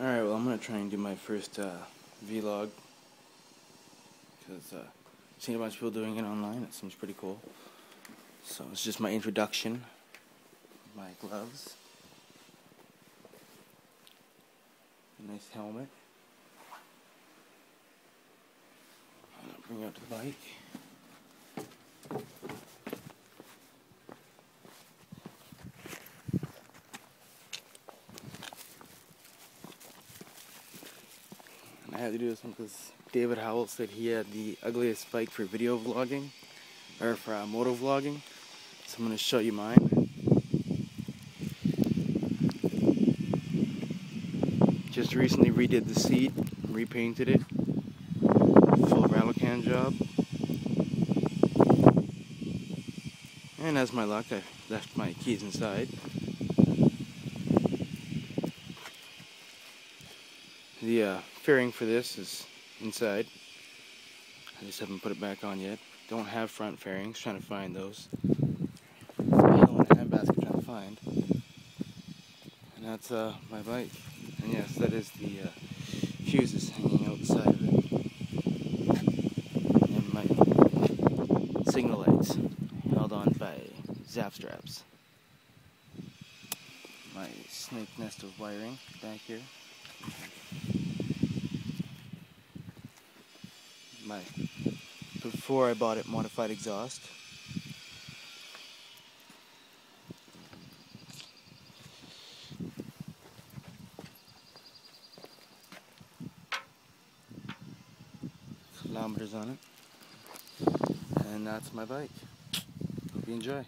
Alright, well I'm going to try and do my first uh, vlog because uh, I've seen a bunch of people doing it online, it seems pretty cool. So it's just my introduction, my gloves, nice helmet. I'm going to bring out the bike. I had to do this one because David Howell said he had the ugliest bike for video vlogging, or for uh, moto vlogging. So I'm going to show you mine. Just recently redid the seat, repainted it. Full rattle can job. And as my luck, I left my keys inside. The uh, fairing for this is inside. I just haven't put it back on yet. Don't have front fairings, trying to find those. Hell in a handbasket trying to find. And that's uh, my bike. And yes, that is the uh, fuses hanging outside of it. And my signal lights held on by zap straps. My snake nest of wiring back here. My before I bought it modified exhaust. Kilometers on it. And that's my bike. Hope you enjoy.